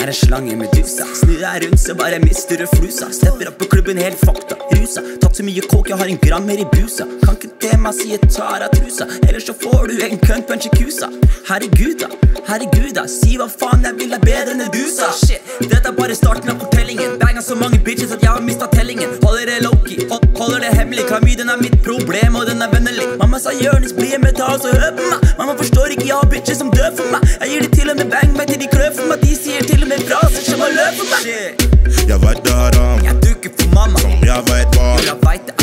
er en slange medusa. Snur deg rundt, så bare mister du flusa. Stepper opp på klubben helt fakta, rusa. Tatt så mye coke, jeg har en gram mer i busa. Kan ikke tema si et tar av trusa, ellers så får du en kønt på en chikusa. Herregud, da. Herregud, da. Si hva faen jeg vil er bedre enn det du sa. Shit, dette er bare starten av fortellingen. Banga så mange bitches at jeg har mista tellingen. Holder det low-key, holder det hemmelig. Klamyden er mitt problem, og den er vennlig. Mamma sa Jonis, bli med, ta oss og hør på meg. Mamma forstår ikke, jeg har bitches som dør for meg. Jeg gir det til og med bang meg til de klør Shit. Jeg vet det er ham, Jeg dukker for mamma. hva. Jeg veit det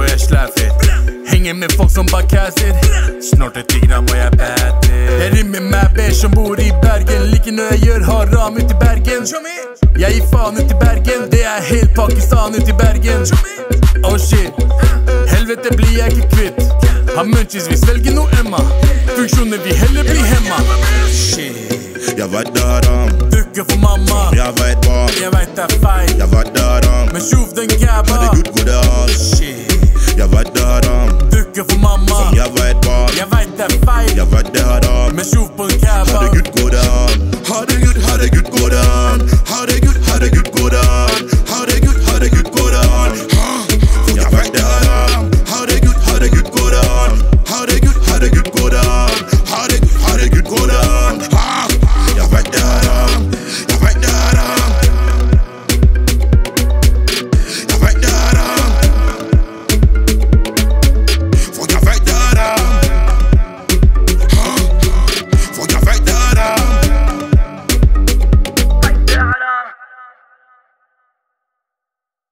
og jeg slaffer. Henger med folk som bakaser. Snorter ti gram og jeg batter. Jeg rymmer meg beige som bor i Bergen. Like når jeg gjør haram ut i Bergen. Jeg gir faen ut i Bergen. Det er helt Pakistan ut i Bergen. Oh shit. Helvete blir jeg ikke kvitt. Har munchies, vi svelger noe Emma. Funksjoner vi heller blir hemma. Shit. Jeg vet det er ham, Dukker for mamma. jeg vet hva. Jeg veit det er feil, Jeg veit det er ham, men tjuv den gæba. herregud går det an. Mamma. jeg